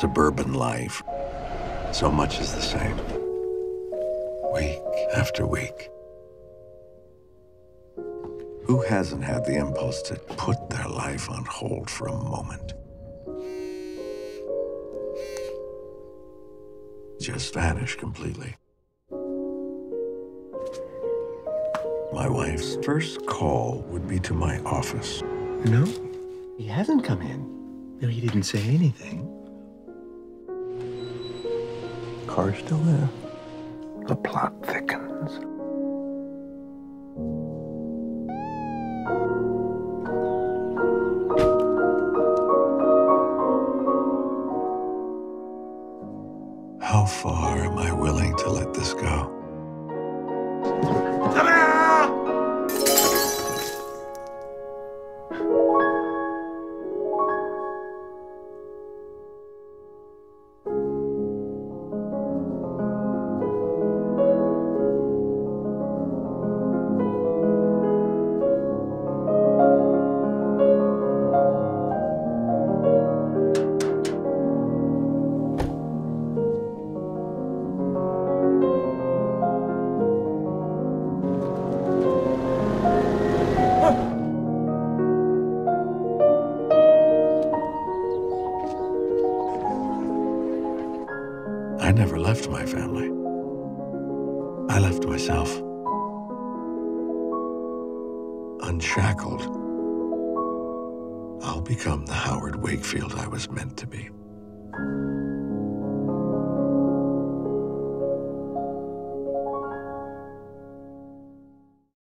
suburban life. So much is the same. Week after week. Who hasn't had the impulse to put their life on hold for a moment? Just vanish completely. My wife's first call would be to my office. No, he hasn't come in. No, he didn't say anything. Car's still there. The plot thickens. How far am I willing to let I never left my family. I left myself. Unshackled, I'll become the Howard Wakefield I was meant to be.